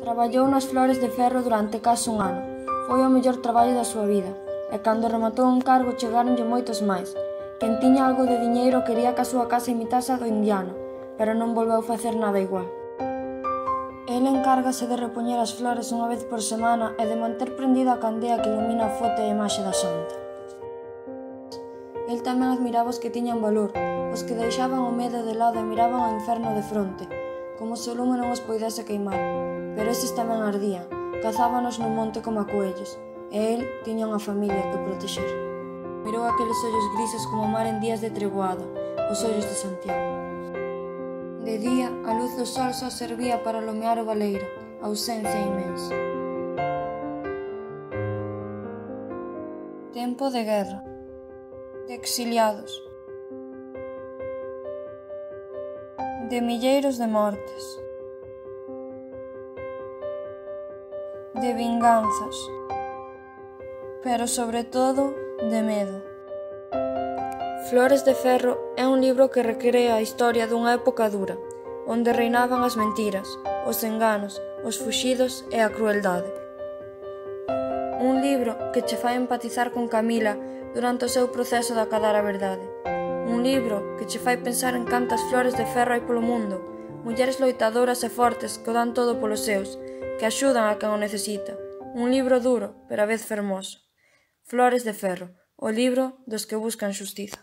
Traballou nas Flores de Ferro durante case un ano. Foi o mellor traballo da súa vida, e cando rematou un cargo chegaronlle moitos máis. Quen tiña algo de diñeiro quería que a súa casa imitase a do indiano, pero non volveu facer nada igual. El encárgase de repoñer as flores unha vez por semana e de manter prendida a candea que ilumina a foto e imaxe da santa. El tamén admiraba os que tiñan valor, os que deixaban o medo de lado e miraban ao inferno de fronte, como se o lume non os poidese queimar, pero eses tamén ardían, cazábanos no monte como a coellos, e el tiña unha familia que protexer. Mirou aqueles ollos grises como o mar en días de treboada, os ollos de Santiago. De día, a luz do sol só servía para lomear o valeiro, ausencia inmensa. Tempo de guerra, de exiliados, de milleiros de mortes, de vinganzas, pero sobre todo de medo. Flores de Ferro é un libro que recrea a historia dunha época dura, onde reinaban as mentiras, os enganos, os fuxidos e a crueldade. Un libro que che fai empatizar con Camila durante o seu proceso de acadar a verdade, Un libro que che fai pensar en cantas flores de ferro hai polo mundo, mulleres loitadoras e fortes que o dan todo polos seus, que axudan a quen o necesita. Un libro duro, pero a vez fermoso. Flores de ferro, o libro dos que buscan xustiza.